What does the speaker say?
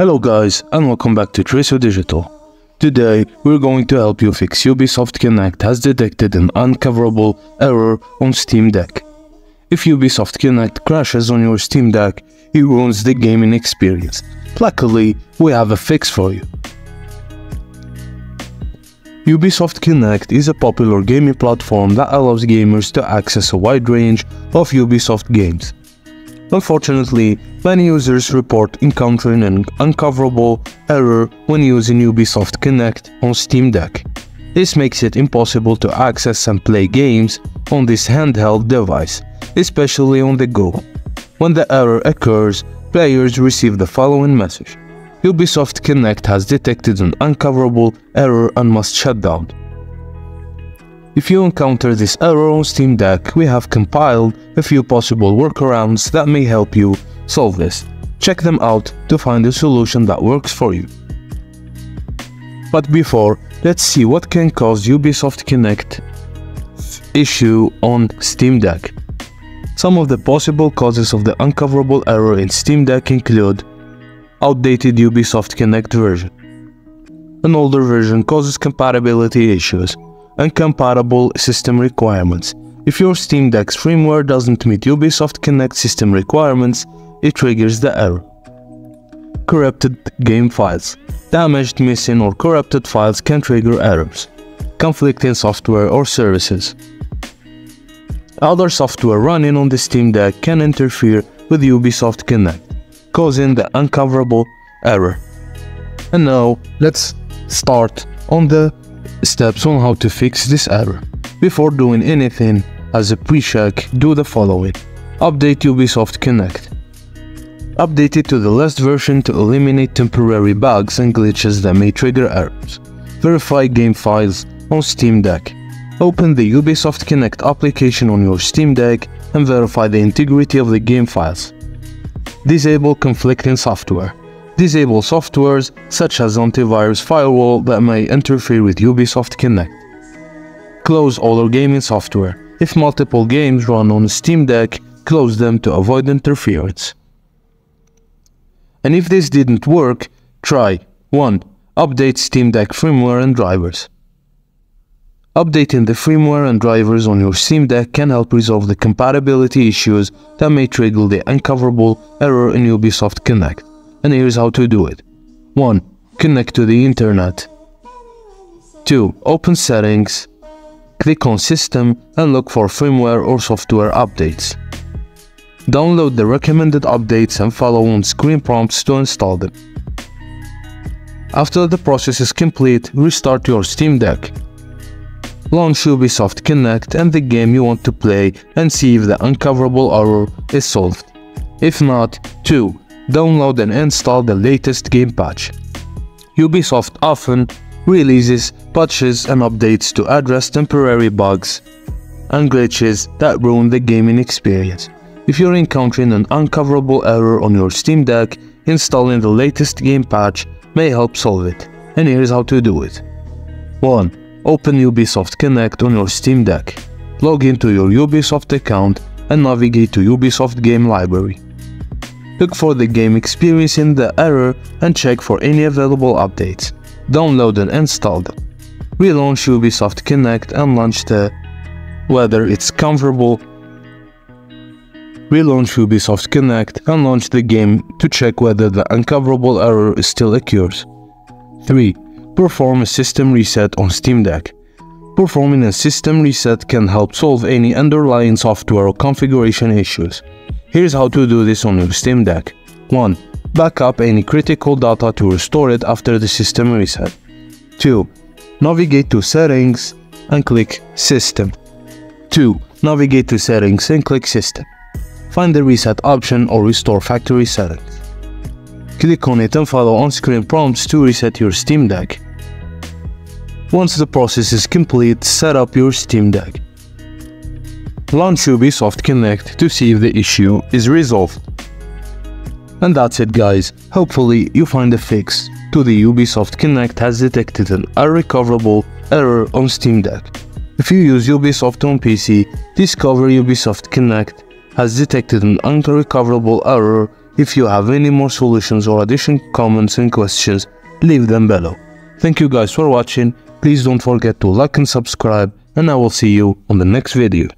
Hello guys and welcome back to Treso Digital. Today we're going to help you fix Ubisoft Connect has detected an uncoverable error on Steam Deck. If Ubisoft Connect crashes on your Steam Deck, it ruins the gaming experience. Luckily, we have a fix for you. Ubisoft Connect is a popular gaming platform that allows gamers to access a wide range of Ubisoft games. Unfortunately, many users report encountering an uncoverable error when using Ubisoft Connect on Steam Deck. This makes it impossible to access and play games on this handheld device, especially on the go. When the error occurs, players receive the following message. Ubisoft Connect has detected an uncoverable error and must shut down. If you encounter this error on Steam Deck, we have compiled a few possible workarounds that may help you solve this. Check them out to find a solution that works for you. But before, let's see what can cause Ubisoft Connect issue on Steam Deck. Some of the possible causes of the uncoverable error in Steam Deck include outdated Ubisoft Connect version. An older version causes compatibility issues, Uncompatible system requirements. If your Steam Deck's firmware doesn't meet Ubisoft Connect system requirements, it triggers the error. Corrupted game files. Damaged, missing or corrupted files can trigger errors. Conflicting software or services. Other software running on the Steam Deck can interfere with Ubisoft Connect, causing the uncoverable error. And now, let's start on the steps on how to fix this error. Before doing anything, as a pre-check, do the following. Update Ubisoft Connect. Update it to the last version to eliminate temporary bugs and glitches that may trigger errors. Verify game files on Steam Deck. Open the Ubisoft Connect application on your Steam Deck and verify the integrity of the game files. Disable conflicting software disable softwares such as antivirus firewall that may interfere with Ubisoft Connect. Close all your gaming software. If multiple games run on Steam Deck, close them to avoid interference. And if this didn't work, try 1. Update Steam Deck firmware and drivers. Updating the firmware and drivers on your Steam Deck can help resolve the compatibility issues that may trigger the uncoverable error in Ubisoft Connect and here's how to do it. 1. Connect to the internet. 2. Open settings, click on system and look for firmware or software updates. Download the recommended updates and follow on screen prompts to install them. After the process is complete, restart your Steam Deck. Launch Ubisoft Connect and the game you want to play and see if the uncoverable error is solved. If not, 2 download and install the latest game patch. Ubisoft often releases patches and updates to address temporary bugs and glitches that ruin the gaming experience. If you're encountering an uncoverable error on your Steam Deck, installing the latest game patch may help solve it. And here's how to do it. 1. Open Ubisoft Connect on your Steam Deck. Log into your Ubisoft account and navigate to Ubisoft Game Library. Look for the game experiencing the error and check for any available updates. Download and install them. Relaunch Ubisoft Connect and launch the whether it's comfortable. Relaunch Ubisoft Connect and launch the game to check whether the uncoverable error still occurs. 3. Perform a system reset on Steam Deck. Performing a system reset can help solve any underlying software or configuration issues. Here's how to do this on your Steam Deck. 1. Backup any critical data to restore it after the system reset. 2. Navigate to Settings and click System. 2. Navigate to Settings and click System. Find the Reset option or Restore Factory Settings. Click on it and follow on-screen prompts to reset your Steam Deck. Once the process is complete, set up your Steam Deck. Launch Ubisoft Connect to see if the issue is resolved. And that's it guys, hopefully you find a fix to the Ubisoft Connect has detected an unrecoverable error on Steam Deck. If you use Ubisoft on PC, discover Ubisoft Connect has detected an unrecoverable error If you have any more solutions or additional comments and questions, leave them below. Thank you guys for watching, please don't forget to like and subscribe and I will see you on the next video.